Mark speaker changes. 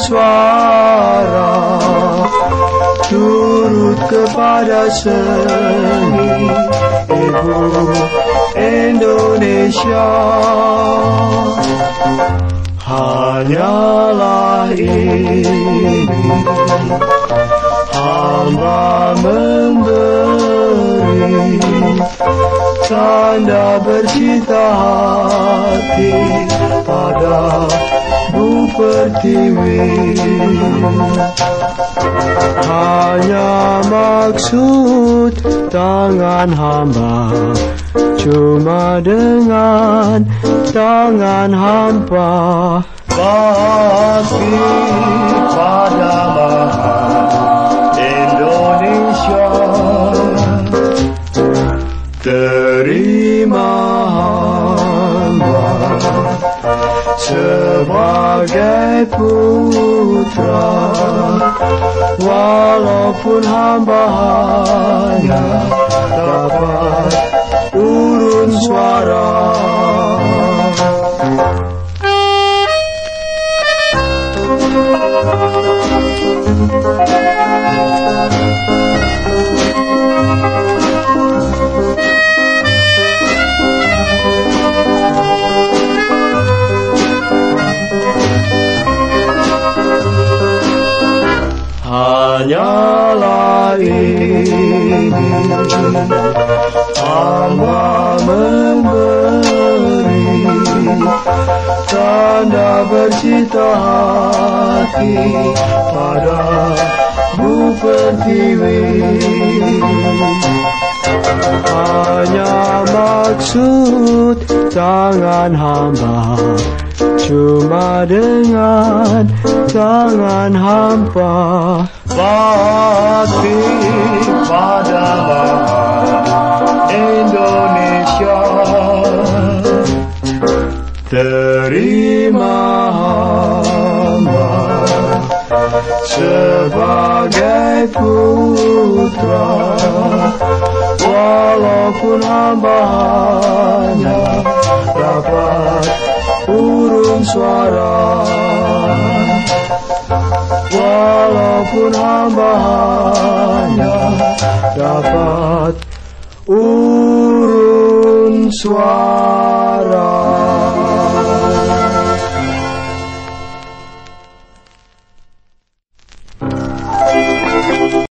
Speaker 1: Suara Turut kepada seni Ibu Indonesia Hanyalah ini. Hamba memberi Tanda bercita hati pada Pertiwi Hanya maksud tangan hamba. Cuma dengan tangan hamba. Bakti pada maha Indonesia. Terima hamba. Sebagai putra Walaupun hamba hanya Hanyalah ini Hamba memberi Tanda bercita hati Pada Bu Pertiwi Hanya maksud tangan hamba Cuma dengan tangan hampa Bakti pada bangsa Indonesia Terima Sebagai putra Walaupun hamba hanya dapat urung suara Hanya dapat urun suara